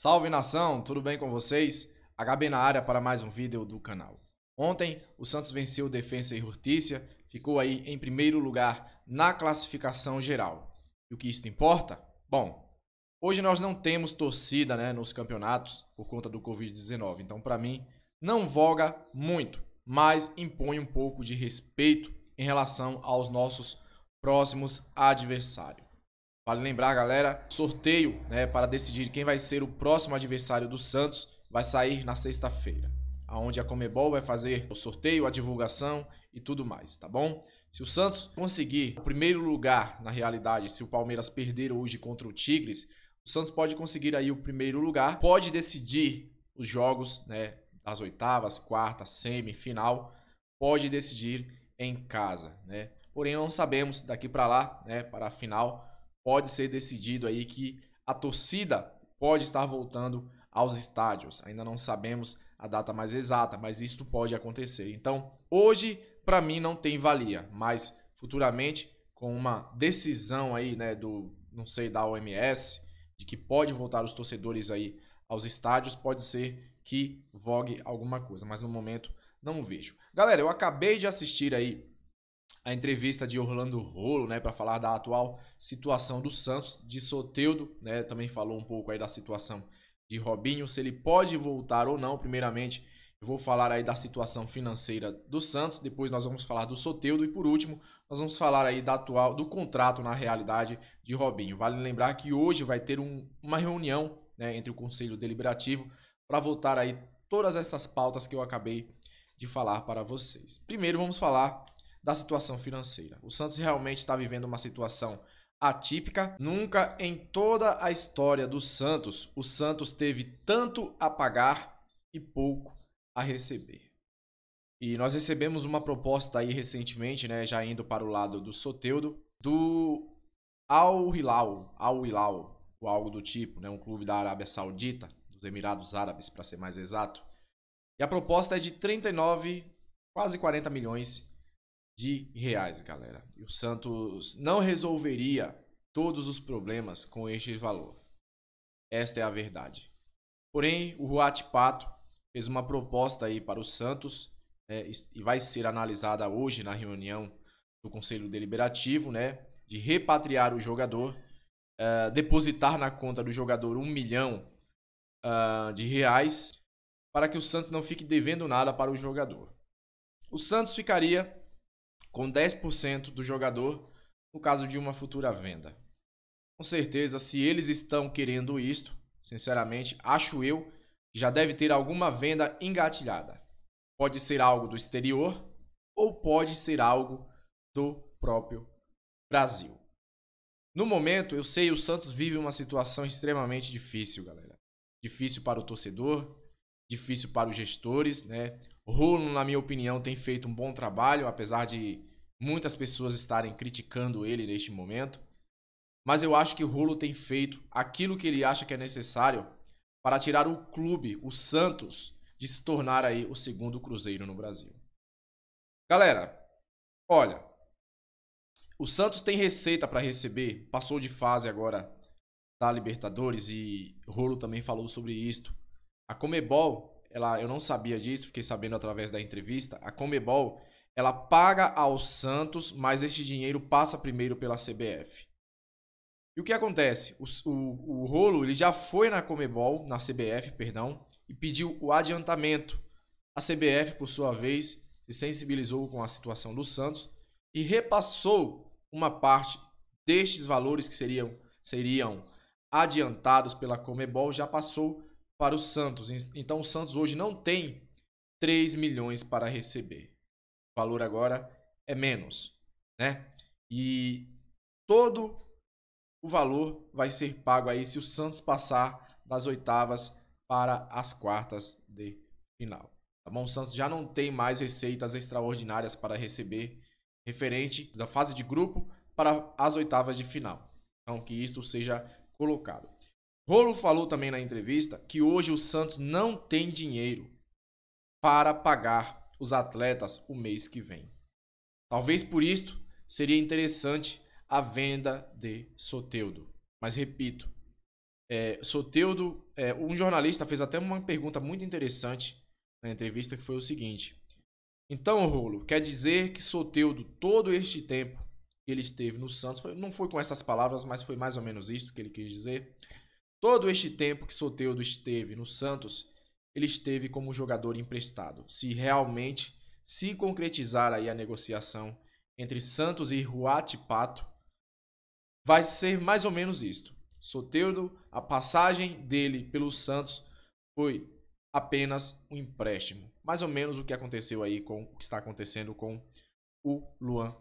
Salve nação, tudo bem com vocês? HB na área para mais um vídeo do canal. Ontem o Santos venceu Defensa e Hurtícia, ficou aí em primeiro lugar na classificação geral. E o que isso importa? Bom, hoje nós não temos torcida né, nos campeonatos por conta do Covid-19, então para mim não voga muito, mas impõe um pouco de respeito em relação aos nossos próximos adversários. Vale lembrar, galera, sorteio né, para decidir quem vai ser o próximo adversário do Santos vai sair na sexta-feira, aonde a Comebol vai fazer o sorteio, a divulgação e tudo mais, tá bom? Se o Santos conseguir o primeiro lugar, na realidade, se o Palmeiras perder hoje contra o Tigres, o Santos pode conseguir aí o primeiro lugar, pode decidir os jogos, né, das oitavas, quarta, semi, final, pode decidir em casa, né? Porém, não sabemos daqui para lá, né, para a final, pode ser decidido aí que a torcida pode estar voltando aos estádios. Ainda não sabemos a data mais exata, mas isto pode acontecer. Então, hoje para mim não tem valia, mas futuramente com uma decisão aí, né, do não sei da OMS, de que pode voltar os torcedores aí aos estádios, pode ser que vogue alguma coisa, mas no momento não vejo. Galera, eu acabei de assistir aí a entrevista de Orlando Rolo, né, para falar da atual situação do Santos, de Soteudo, né, também falou um pouco aí da situação de Robinho, se ele pode voltar ou não. Primeiramente, eu vou falar aí da situação financeira do Santos, depois nós vamos falar do Soteudo e por último, nós vamos falar aí da atual do contrato na realidade de Robinho. Vale lembrar que hoje vai ter um, uma reunião, né, entre o Conselho Deliberativo para votar aí todas essas pautas que eu acabei de falar para vocês. Primeiro vamos falar da situação financeira. O Santos realmente está vivendo uma situação atípica. Nunca em toda a história do Santos, o Santos teve tanto a pagar e pouco a receber. E nós recebemos uma proposta aí recentemente, né, já indo para o lado do Soteudo, do Al Hilal, Al Hilal, ou algo do tipo, né, um clube da Arábia Saudita, dos Emirados Árabes, para ser mais exato. E a proposta é de 39, quase 40 milhões de reais, galera. E o Santos não resolveria todos os problemas com este valor. Esta é a verdade. Porém, o Ruat Pato fez uma proposta aí para o Santos é, e vai ser analisada hoje na reunião do Conselho Deliberativo, né, de repatriar o jogador, uh, depositar na conta do jogador um milhão uh, de reais para que o Santos não fique devendo nada para o jogador. O Santos ficaria com 10% do jogador no caso de uma futura venda. Com certeza, se eles estão querendo isto, sinceramente, acho eu já deve ter alguma venda engatilhada. Pode ser algo do exterior ou pode ser algo do próprio Brasil. No momento, eu sei, o Santos vive uma situação extremamente difícil, galera. Difícil para o torcedor, difícil para os gestores, né? Rolo, na minha opinião, tem feito um bom trabalho, apesar de muitas pessoas estarem criticando ele neste momento. Mas eu acho que o Rolo tem feito aquilo que ele acha que é necessário para tirar o clube, o Santos, de se tornar aí o segundo Cruzeiro no Brasil. Galera, olha, o Santos tem receita para receber, passou de fase agora da Libertadores e Rolo também falou sobre isto. A Comebol ela, eu não sabia disso, fiquei sabendo através da entrevista. A Comebol, ela paga ao Santos, mas esse dinheiro passa primeiro pela CBF. E o que acontece? O, o, o Rolo ele já foi na Comebol, na CBF, perdão, e pediu o adiantamento. A CBF, por sua vez, se sensibilizou com a situação do Santos e repassou uma parte destes valores que seriam, seriam adiantados pela Comebol, já passou para o Santos. Então o Santos hoje não tem 3 milhões para receber. O valor agora é menos, né? E todo o valor vai ser pago aí se o Santos passar das oitavas para as quartas de final. Tá bom? O Santos já não tem mais receitas extraordinárias para receber referente da fase de grupo para as oitavas de final. Então que isto seja colocado. Rolo falou também na entrevista que hoje o Santos não tem dinheiro para pagar os atletas o mês que vem. Talvez por isto seria interessante a venda de Soteudo. Mas repito, É, Soteudo, é, um jornalista fez até uma pergunta muito interessante na entrevista que foi o seguinte: Então, Rolo, quer dizer que Soteudo, todo este tempo que ele esteve no Santos, foi, não foi com essas palavras, mas foi mais ou menos isto que ele quis dizer. Todo este tempo que Soteudo esteve no Santos, ele esteve como jogador emprestado. Se realmente se concretizar aí a negociação entre Santos e Pato, vai ser mais ou menos isto. Soteudo, a passagem dele pelo Santos foi apenas um empréstimo. Mais ou menos o que aconteceu aí com o que está acontecendo com o Luan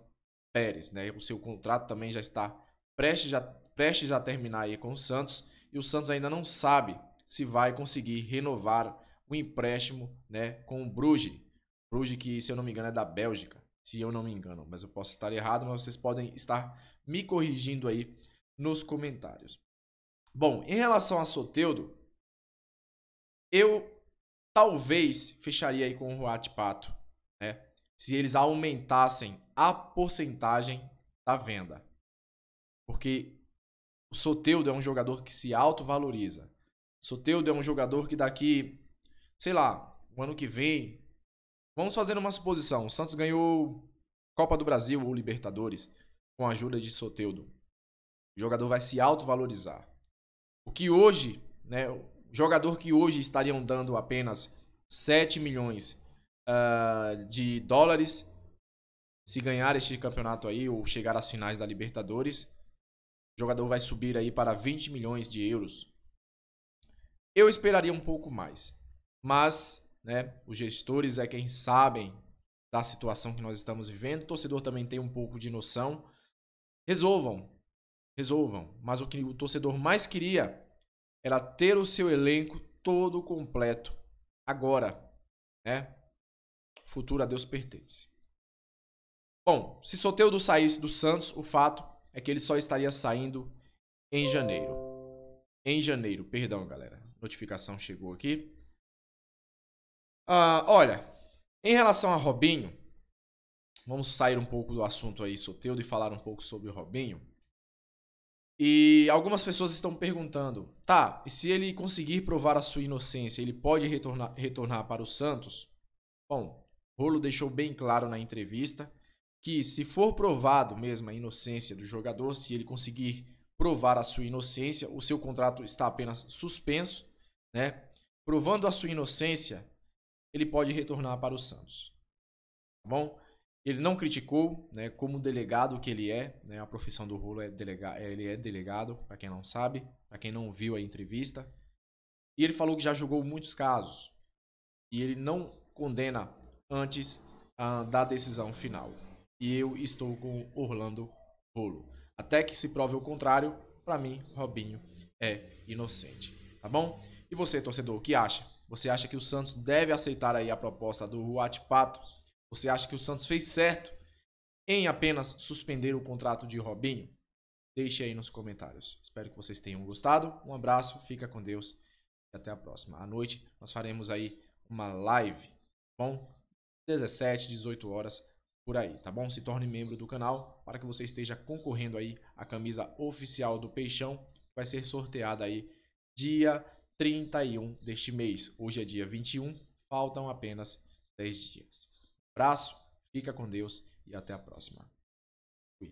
Pérez, né? O seu contrato também já está prestes a, prestes a terminar aí com o Santos e o Santos ainda não sabe se vai conseguir renovar o empréstimo, né, com o Bruges. Bruges que, se eu não me engano, é da Bélgica, se eu não me engano, mas eu posso estar errado, mas vocês podem estar me corrigindo aí nos comentários. Bom, em relação a Soteudo, eu talvez fecharia aí com o Ruat Pato, né? Se eles aumentassem a porcentagem da venda. Porque o Soteudo é um jogador que se autovaloriza. Soteudo é um jogador que daqui, sei lá, o ano que vem, vamos fazer uma suposição, o Santos ganhou Copa do Brasil ou Libertadores com a ajuda de Soteudo. O jogador vai se autovalorizar. O que hoje, né, o jogador que hoje estariam dando apenas 7 milhões uh, de dólares se ganhar este campeonato aí ou chegar às finais da Libertadores, o jogador vai subir aí para 20 milhões de euros. Eu esperaria um pouco mais, mas né, os gestores é quem sabem da situação que nós estamos vivendo. O torcedor também tem um pouco de noção. Resolvam, resolvam. Mas o que o torcedor mais queria era ter o seu elenco todo completo agora, né? Futuro a Deus pertence. Bom, se Soteudo saísse do Santos, o fato é que ele só estaria saindo em janeiro. Em janeiro, perdão, galera. Notificação chegou aqui. Ah, olha, em relação a Robinho, vamos sair um pouco do assunto aí, Soteudo, e falar um pouco sobre o Robinho. E algumas pessoas estão perguntando, tá, e se ele conseguir provar a sua inocência, ele pode retornar, retornar para o Santos? Bom, Rolo deixou bem claro na entrevista que se for provado mesmo a inocência do jogador, se ele conseguir provar a sua inocência, o seu contrato está apenas suspenso, né? Provando a sua inocência, ele pode retornar para o Santos. Tá bom? Ele não criticou, né, como delegado que ele é, né, a profissão do Rolo é delega ele é delegado, para quem não sabe, para quem não viu a entrevista. E ele falou que já julgou muitos casos. E ele não condena antes ah, da decisão final e eu estou com Orlando Rolo. Até que se prove o contrário, para mim, Robinho é inocente. Tá bom? E você, torcedor, o que acha? Você acha que o Santos deve aceitar aí a proposta do Ruat Pato? Você acha que o Santos fez certo em apenas suspender o contrato de Robinho? Deixe aí nos comentários. Espero que vocês tenham gostado. Um abraço, fica com Deus e até a próxima. À noite nós faremos aí uma live, tá bom? 17, 18 horas por aí, tá bom? Se torne membro do canal para que você esteja concorrendo aí à camisa oficial do Peixão, que vai ser sorteada aí dia 31 deste mês. Hoje é dia 21, faltam apenas 10 dias. abraço, fica com Deus e até a próxima. Fui.